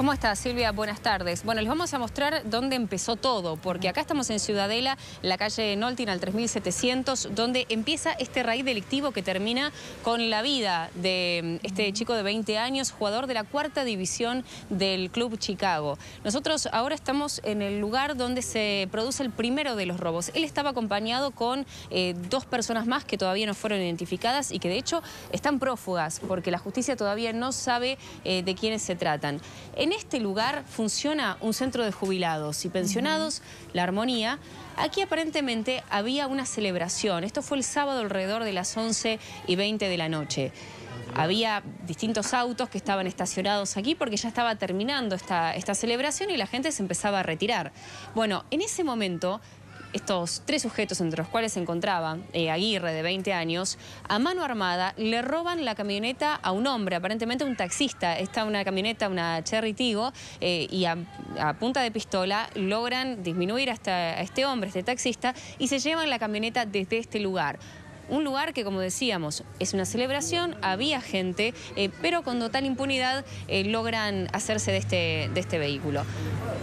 ¿Cómo estás, Silvia? Buenas tardes. Bueno, les vamos a mostrar dónde empezó todo, porque acá estamos en Ciudadela, la calle Noltin al 3700, donde empieza este raíz delictivo que termina con la vida de este chico de 20 años, jugador de la cuarta división del Club Chicago. Nosotros ahora estamos en el lugar donde se produce el primero de los robos. Él estaba acompañado con eh, dos personas más que todavía no fueron identificadas y que de hecho están prófugas, porque la justicia todavía no sabe eh, de quiénes se tratan. Este lugar funciona un centro de jubilados y pensionados, La Armonía. Aquí aparentemente había una celebración. Esto fue el sábado alrededor de las 11 y 20 de la noche. Había distintos autos que estaban estacionados aquí porque ya estaba terminando esta, esta celebración y la gente se empezaba a retirar. Bueno, en ese momento estos tres sujetos entre los cuales se encontraba eh, Aguirre, de 20 años, a mano armada le roban la camioneta a un hombre, aparentemente un taxista. Está una camioneta, una Cherry Tigo, eh, y a, punta de pistola logran disminuir hasta a este hombre, este taxista, y se llevan la camioneta desde este lugar. Un lugar que, como decíamos, es una celebración, había gente, eh, pero con total impunidad logran hacerse de este, de este vehículo.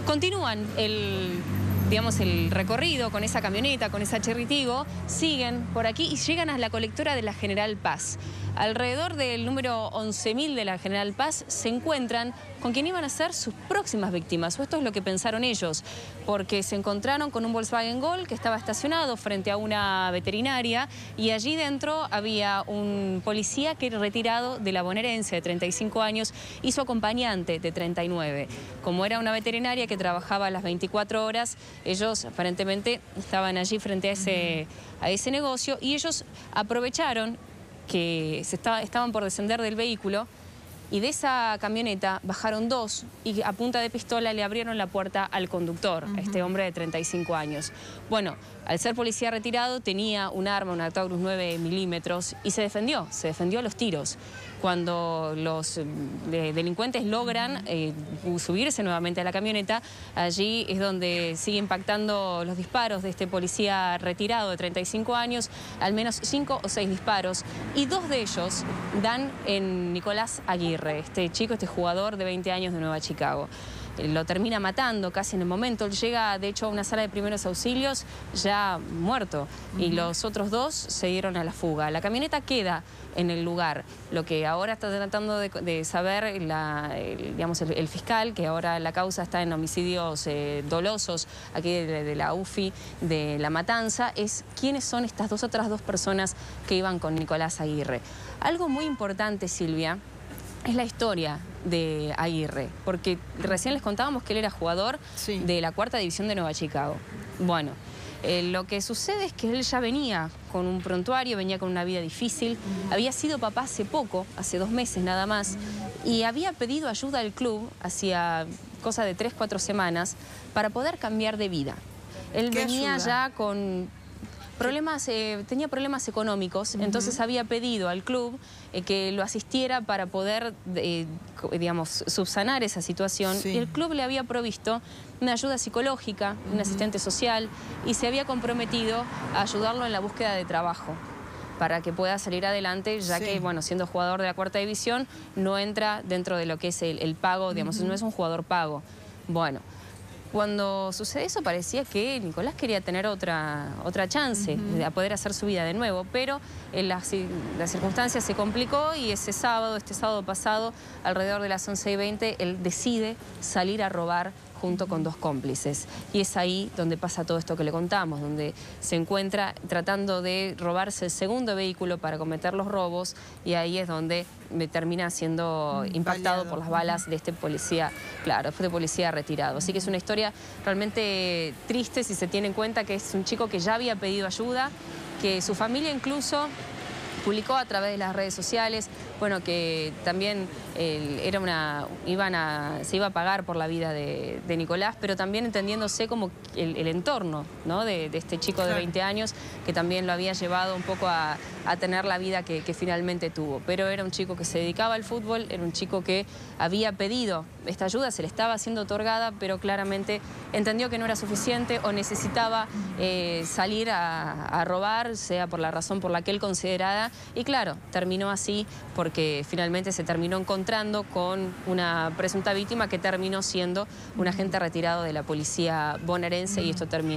Continúan el digamos, el recorrido con esa camioneta, con esa Cherritigo, siguen por aquí y llegan a la colectora de la General Paz. Alrededor del número 11.000 de la General Paz se encuentran con quien iban a ser sus próximas víctimas, esto es lo que pensaron ellos, porque se encontraron con un Volkswagen Gol que estaba estacionado frente a una veterinaria y allí dentro había un policía que era retirado de la bonaerense de 35 años y su acompañante de 39. Como era una veterinaria que trabajaba las 24 horas, ellos aparentemente estaban allí frente a ese, a ese negocio y ellos aprovecharon que se estaban por descender del vehículo y de esa camioneta bajaron dos y a punta de pistola le abrieron la puerta al conductor, a este hombre de 35 años. Bueno, al ser policía retirado tenía un arma, un Taurus 9 milímetros y se defendió, se defendió a los tiros. Cuando los eh, delincuentes logran eh, subirse nuevamente a la camioneta, allí es donde sigue impactando los disparos de este policía retirado de 35 años, al menos cinco o seis disparos, y dos de ellos dan en Nicolás Aguirre este chico, este jugador de 20 años de Nueva Chicago. Eh, lo termina matando casi en el momento. Él llega, de hecho, a una sala de primeros auxilios ya muerto y los otros dos se dieron a la fuga. La camioneta queda en el lugar. Lo que ahora está tratando de, saber el, digamos, el, fiscal, que ahora la causa está en homicidios eh, dolosos aquí de, de, la UFI de La Matanza, es quiénes son estas dos otras dos personas que iban con Nicolás Aguirre. Algo muy importante, Silvia, es la historia de Aguirre, porque recién les contábamos que él era jugador de la cuarta división de Nueva Chicago. Bueno, eh, lo que sucede es que él ya venía con un prontuario, venía con una vida difícil, había sido papá hace poco, hace dos meses nada más, y había pedido ayuda al club hacía cosa de tres, cuatro semanas para poder cambiar de vida. Él venía ya con problemas, eh, tenía problemas económicos, entonces había pedido al club eh, que lo asistiera para poder, eh, digamos, subsanar esa situación. Y el club le había provisto una ayuda psicológica, un asistente social, y se había comprometido a ayudarlo en la búsqueda de trabajo para que pueda salir adelante, ya que, bueno, siendo jugador de la cuarta división, no entra dentro de lo que es el, pago, digamos, no es un jugador pago. Bueno, cuando sucede eso parecía que Nicolás quería tener otra, otra chance de poder hacer su vida de nuevo, pero en las, las circunstancias se complicó y ese sábado, este sábado pasado, alrededor de las 11 y 20, él decide salir a robar junto con dos cómplices. Y es ahí donde pasa todo esto que le contamos, donde se encuentra tratando de robarse el segundo vehículo para cometer los robos y ahí es donde termina siendo impactado por las balas de este policía, claro, de policía retirado. Así que es una historia realmente triste si se tiene en cuenta que es un chico que ya había pedido ayuda, que su familia incluso publicó a través de las redes sociales, bueno, que también era una, iban a, se iba a pagar por la vida de, Nicolás, pero también entendiéndose como el, entorno ¿no? de, este chico de 20 años, que también lo había llevado un poco a, tener la vida que, finalmente tuvo. Pero era un chico que se dedicaba al fútbol, era un chico que había pedido esta ayuda, se le estaba siendo otorgada, pero claramente entendió que no era suficiente o necesitaba eh, salir a, a robar, sea por la razón por la que él considerara, y claro, terminó así porque porque finalmente se terminó encontrando con una presunta víctima que terminó siendo un agente retirado de la policía bonaerense y esto terminó